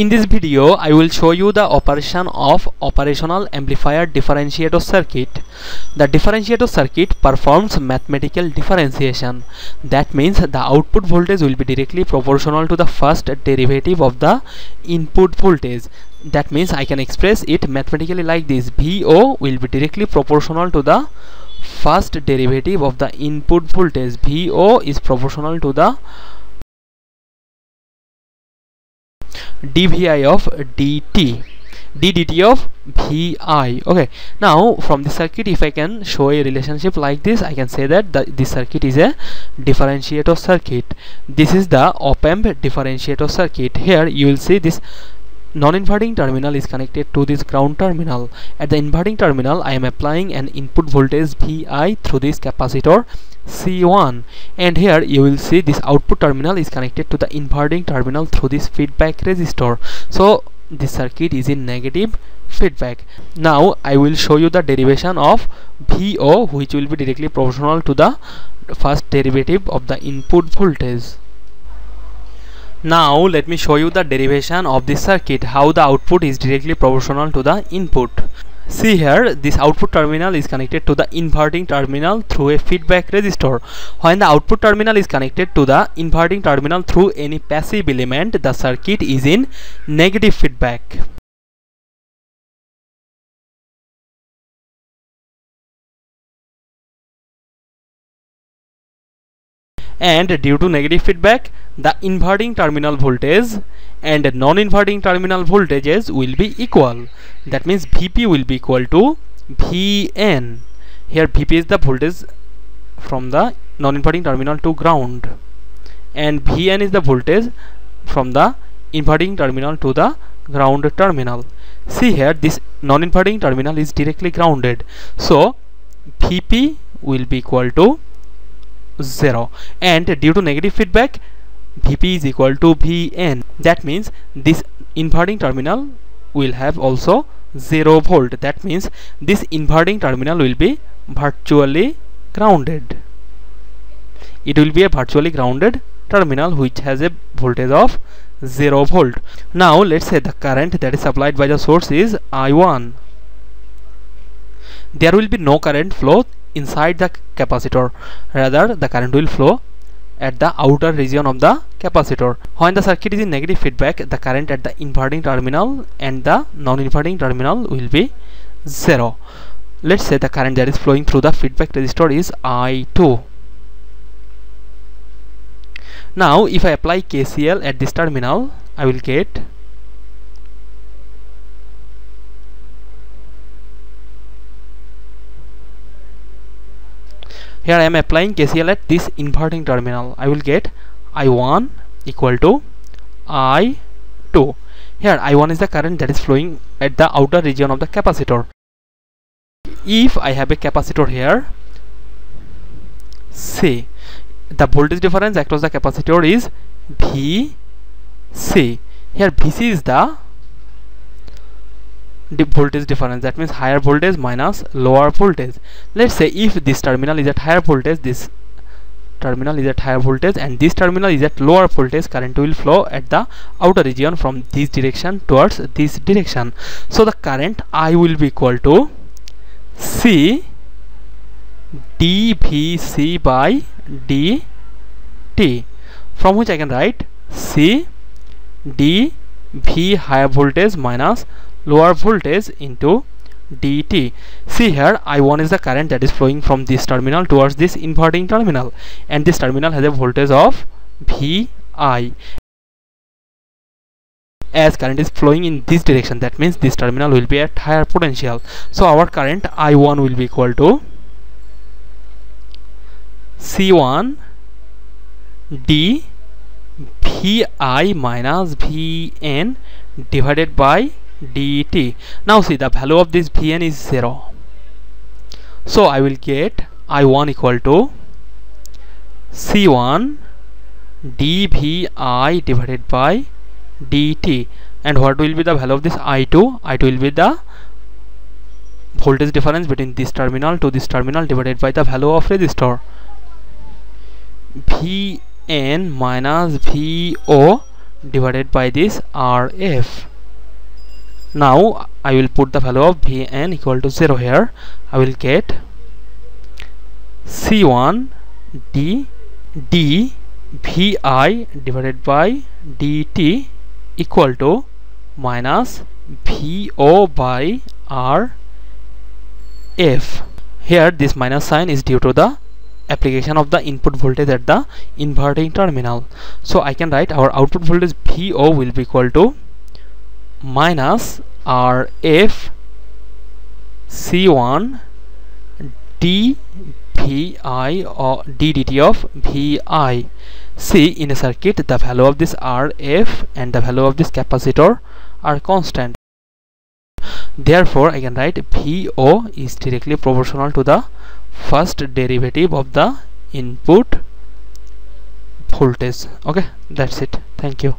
In this video, I will show you the operation of operational amplifier differentiator circuit. The differentiator circuit performs mathematical differentiation. That means the output voltage will be directly proportional to the first derivative of the input voltage. That means I can express it mathematically like this. VO will be directly proportional to the first derivative of the input voltage. VO is proportional to the dvi of dt ddt of vi okay. Now from the circuit if i can show a relationship like this i can say that the, this circuit is a differentiator circuit. This is the op amp differentiator circuit. Here you will see this non-inverting terminal is connected to this ground terminal. At the inverting terminal i am applying an input voltage vi through this capacitor C1 and here you will see this output terminal is connected to the inverting terminal through this feedback resistor. So this circuit is in negative feedback. Now I will show you the derivation of VO which will be directly proportional to the first derivative of the input voltage now let me show you the derivation of this circuit how the output is directly proportional to the input See here, this output terminal is connected to the inverting terminal through a feedback resistor. When the output terminal is connected to the inverting terminal through any passive element, the circuit is in negative feedback. And due to negative feedback the inverting terminal voltage and non-inverting terminal voltages will be equal. That means Vp will be equal to Vn. Here Vp is the voltage from the non-inverting terminal to ground. And Vn is the voltage from the inverting terminal to the ground terminal. See here this non-inverting terminal is directly grounded. So Vp will be equal to 0 and due to negative feedback Vp is equal to Vn. That means this inverting terminal will have also 0 volt. That means this inverting terminal will be virtually grounded. It will be a virtually grounded terminal which has a voltage of 0 volt. Now let's say the current that is supplied by the source is I1 there will be no current flow inside the capacitor. Rather the current will flow at the outer region of the capacitor. When the circuit is in negative feedback the current at the inverting terminal and the non-inverting terminal will be zero. Let's say the current that is flowing through the feedback resistor is I2 now if I apply KCL at this terminal I will get here I am applying KCL at this inverting terminal. I will get I1 equal to I2 here I1 is the current that is flowing at the outer region of the capacitor. If I have a capacitor here say the voltage difference across the capacitor is VC here VC is the voltage difference. That means higher voltage minus lower voltage. Let's say if this terminal is at higher voltage this terminal is at higher voltage and this terminal is at lower voltage current will flow at the outer region from this direction towards this direction. So the current I will be equal to C dVc by dt from which I can write C d V higher voltage minus lower voltage into dt see here i1 is the current that is flowing from this terminal towards this inverting terminal. And this terminal has a voltage of vi as current is flowing in this direction that means this terminal will be at higher potential. So our current i1 will be equal to c1 d vi minus vn divided by dt now see the value of this vn is 0 so I will get I1 equal to C1 dVi divided by dt and what will be the value of this I2 I2 will be the voltage difference between this terminal to this terminal divided by the value of resistor. Vn minus Vo divided by this rf now I will put the value of Vn equal to 0 here. I will get C1 d d Vi divided by dt equal to minus Vo by R F. Here this minus sign is due to the application of the input voltage at the inverting terminal. So I can write our output voltage Vo will be equal to minus RF C1 d Vi or ddt of Vi see in a circuit the value of this RF and the value of this capacitor are constant. Therefore I can write VO is directly proportional to the first derivative of the input voltage. Okay that's it. Thank you